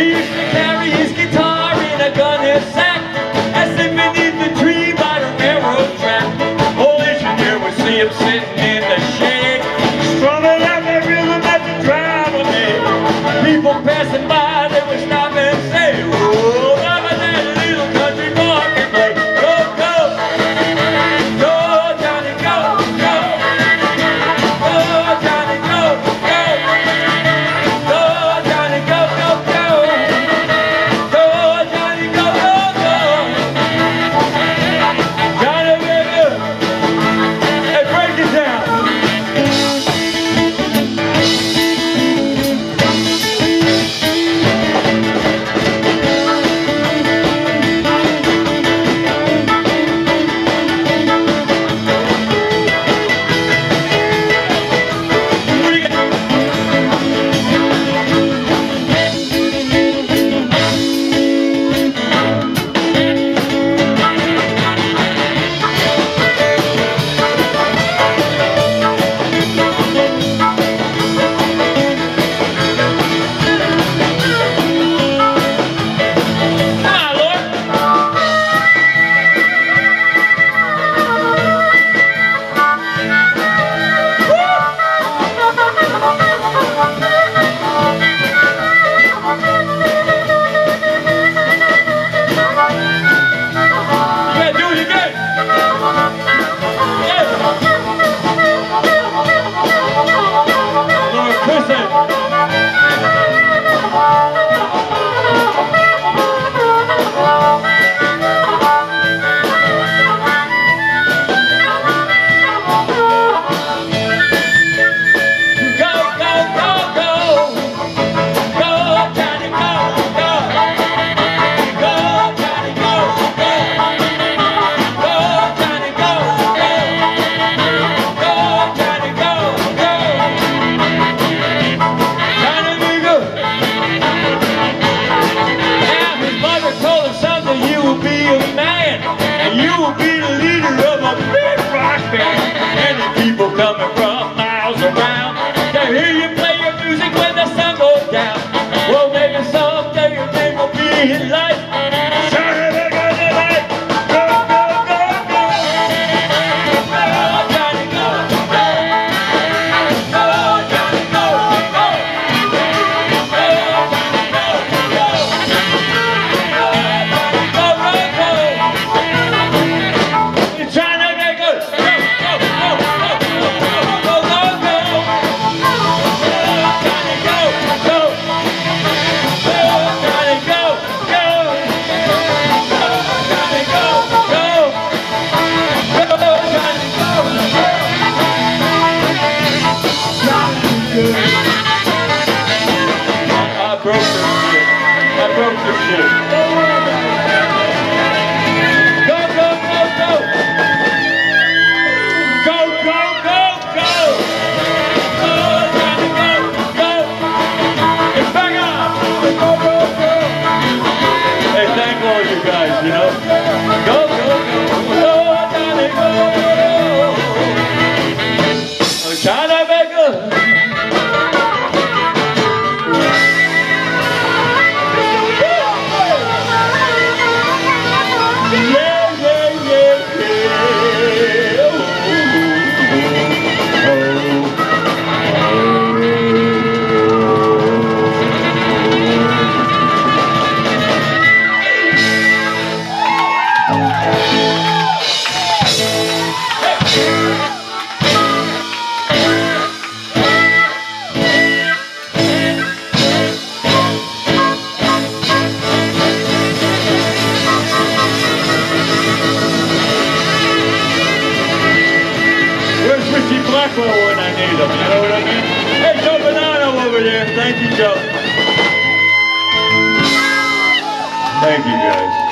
Peace. coming from. See Blackwell when I need them. you know what I mean? Hey, Joe Bonanno over there. Thank you, Joe. Thank you, guys.